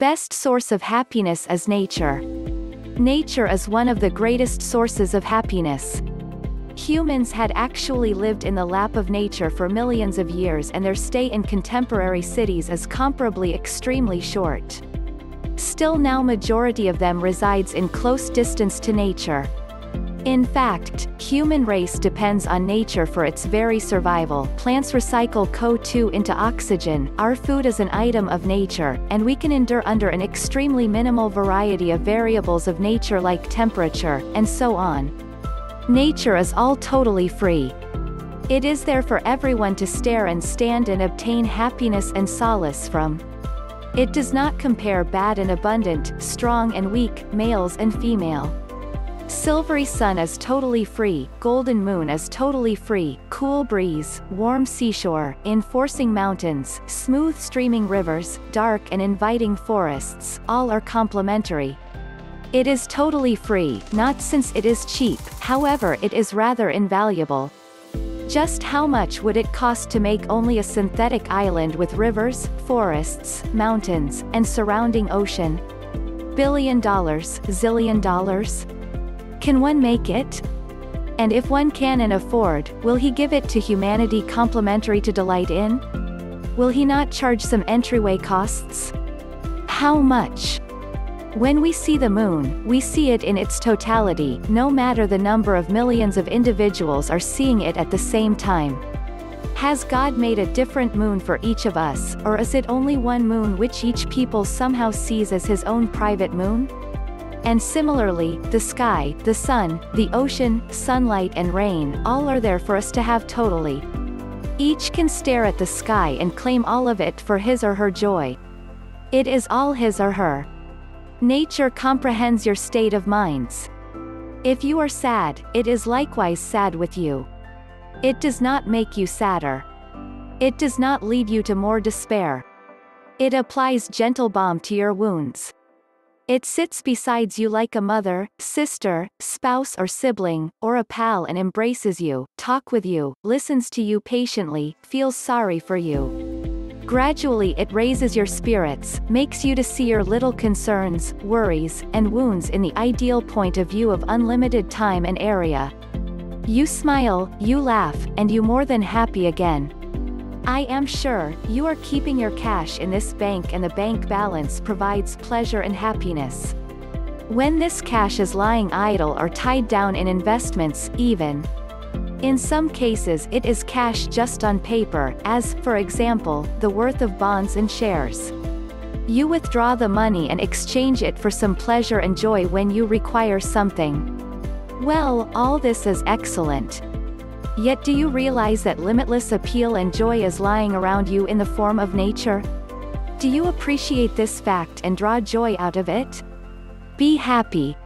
Best source of happiness is nature. Nature is one of the greatest sources of happiness. Humans had actually lived in the lap of nature for millions of years and their stay in contemporary cities is comparably extremely short. Still now majority of them resides in close distance to nature. In fact, human race depends on nature for its very survival. Plants recycle CO2 into oxygen, our food is an item of nature, and we can endure under an extremely minimal variety of variables of nature like temperature, and so on. Nature is all totally free. It is there for everyone to stare and stand and obtain happiness and solace from. It does not compare bad and abundant, strong and weak, males and female. Silvery sun is totally free, golden moon is totally free, cool breeze, warm seashore, enforcing mountains, smooth streaming rivers, dark and inviting forests, all are complimentary. It is totally free, not since it is cheap, however it is rather invaluable. Just how much would it cost to make only a synthetic island with rivers, forests, mountains, and surrounding ocean? Billion dollars, zillion dollars? Can one make it? And if one can and afford, will he give it to humanity complimentary to delight in? Will he not charge some entryway costs? How much? When we see the moon, we see it in its totality, no matter the number of millions of individuals are seeing it at the same time. Has God made a different moon for each of us, or is it only one moon which each people somehow sees as his own private moon? And similarly, the sky, the sun, the ocean, sunlight and rain, all are there for us to have totally. Each can stare at the sky and claim all of it for his or her joy. It is all his or her. Nature comprehends your state of minds. If you are sad, it is likewise sad with you. It does not make you sadder. It does not lead you to more despair. It applies gentle balm to your wounds. It sits besides you like a mother, sister, spouse or sibling, or a pal and embraces you, talk with you, listens to you patiently, feels sorry for you. Gradually it raises your spirits, makes you to see your little concerns, worries, and wounds in the ideal point of view of unlimited time and area. You smile, you laugh, and you more than happy again. I am sure, you are keeping your cash in this bank and the bank balance provides pleasure and happiness. When this cash is lying idle or tied down in investments, even. In some cases it is cash just on paper, as, for example, the worth of bonds and shares. You withdraw the money and exchange it for some pleasure and joy when you require something. Well, all this is excellent. Yet do you realize that limitless appeal and joy is lying around you in the form of nature? Do you appreciate this fact and draw joy out of it? Be happy,